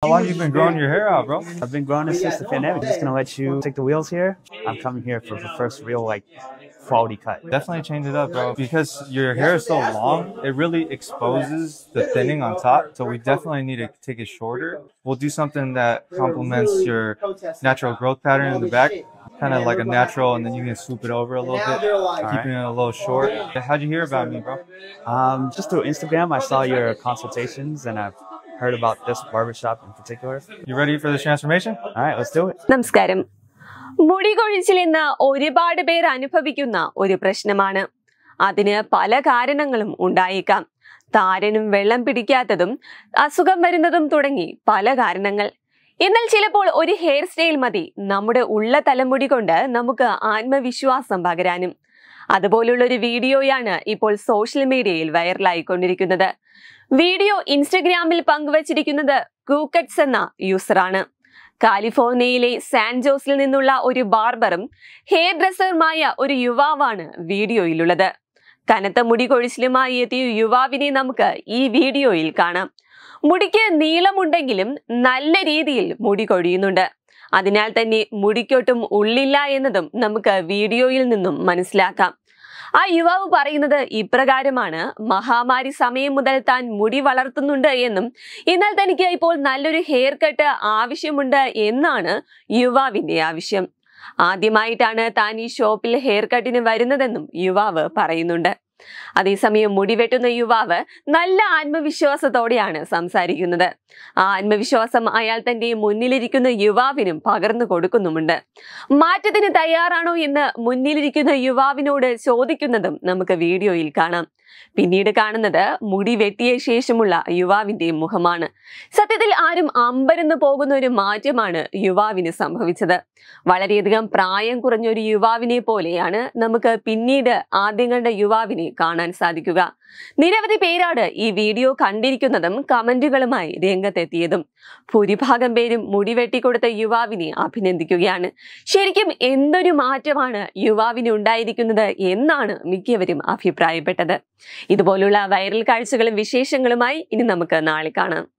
How long you been growing your hair out, bro? I've been growing it since the pandemic. Just gonna let you take the wheels here. I'm coming here for the first real like quality cut. Definitely change it up, bro. Because your hair is so long, it really exposes the thinning on top. So we definitely need to take it shorter. We'll do something that complements your natural growth pattern in the back. Kind of like a natural, and then you can swoop it over a little bit, keeping it a little short. How'd you hear about me, bro? Um, just through Instagram, I saw your consultations and I've heard about this barbershop in particular. You ready for this transformation? All right, let's do it. നമസ്കാരം മുടി കൊഴിച്ചിൽ ഇന്ന് ഒരുപാട് പേർ അനുഭവിക്കുന്ന ഒരു പ്രശ്നമാണ് അതിന് പല കാരണങ്ങളും ഉണ്ടായേക്കാം താരനും വെള്ളം പിടിക്കാത്തതും അസുഖം വരുന്നതും തുടങ്ങി പല കാരണങ്ങൾ എന്നാൽ ചിലപ്പോൾ ഒരു ഹെയർ സ്റ്റൈൽ മതി നമ്മുടെ ഉള്ള തലമുടി കൊണ്ട് നമുക്ക് ആത്മവിശ്വാസം പകരാനും അതുപോലുള്ള ഒരു വീഡിയോയാണ് ഇപ്പോൾ സോഷ്യൽ മീഡിയയിൽ വൈറലായിക്കൊണ്ടിരിക്കുന്നത് വീഡിയോ ഇൻസ്റ്റഗ്രാമിൽ പങ്കുവച്ചിരിക്കുന്നത് കൂക്കറ്റ്സ് എന്ന യൂസറാണ് കാലിഫോർണിയയിലെ സാൻ ജോസിൽ നിന്നുള്ള ഒരു ബാർബറും ഹെയർ ഡ്രസ്സറുമായ ഒരു യുവാവാണ് വീഡിയോയിലുള്ളത്. കനത്ത മുടി കൊഴിച്ചിലുമായി എത്തിയ യുവാവിനെ നമുക്ക് ഈ വീഡിയോയിൽ കാണാം. മുടിക്ക് നീളമുണ്ടെങ്കിലും നല്ല രീതിയിൽ മുടി കൊഴിയുന്നുണ്ട്. അതിനാൽ തന്നെ മുടിക്കൊട്ടും ഉള്ളില്ല എന്നതും നമുക്ക് വീഡിയോയിൽ നിന്നും മനസ്സിലാക്കാം. ആ യുവാവ് പറയുന്നത് ഇപ്രകാരമാണ്. മഹാമാരി സമയം മുതൽ താൻ മുടി വളർത്തുന്നുണ്ട് എന്നും എന്നാൽ തനിക്ക് ഇപ്പോൾ നല്ലൊരു ഹെയർ കട്ട് ആവശ്യമുണ്ട് എന്നാണ് യുവാവിന്റെ ആവശ്യം. ആദ്യമായിട്ടാണ് താൻ ഈ ഷോപ്പിൽ ഹെയർ കട്ടിന് വരുന്നതെന്നും യുവാവ് പറയുന്നുണ്ട്. അതേസമയം മുടിവെട്ടുന്ന യുവാവ് നല്ല ആത്മവിശ്വാസത്തോടെയാണ് സംസാരിക്കുന്നത്. ആ ആത്മവിശ്വാസം അയാൾ തന്റെ മുന്നിലിരിക്കുന്ന യുവാവിനും പകർന്നു കൊടുക്കുന്നുമുണ്ട്. മാറ്റത്തിന് തയ്യാറാണോ എന്ന് മുന്നിലിരിക്കുന്ന യുവാവിനോട് ചോദിക്കുന്നതും നമുക്ക് വീഡിയോയിൽ കാണാം. പിന്നീട് കാണുന്നത് മുടി വെട്ടിയ ശേഷമുള്ള യുവാവിന്റെ മുഖമാണ്. സത്യത്തിൽ ആരും അമ്പരന്ന് പോകുന്ന ഒരു മാറ്റമാണ് യുവാവിന് സംഭവിച്ചത്. വളരെയധികം പ്രായം കുറഞ്ഞ ഒരു യുവാവിനെ പോലെയാണ് നമുക്ക് പിന്നീട് ആദ്യം കണ്ട യുവാവിനെ കാണാൻ സാധിക്കുക. നിരവധി പേരാണ് ഈ വീഡിയോ കണ്ടിരിക്കുന്നതും കമന്റുകളുമായി രംഗത്തെത്തിയതും. ഭൂരിഭാഗം പേരും മുടിവെട്ടിക്കൊടുത്ത യുവാവിനെ അഭിനന്ദിക്കുകയാണ്. ശരിക്കും എന്തൊരു മാറ്റമാണ് യുവാവിന് ഉണ്ടായിരിക്കുന്നത് എന്നാണ് മിക്കവരും അഭിപ്രായപ്പെട്ടത്. ഇതുപോലുള്ള വൈറൽ കാഴ്ചകളും വിശേഷങ്ങളുമായി ഇനി നമുക്ക് നാളെ കാണാം.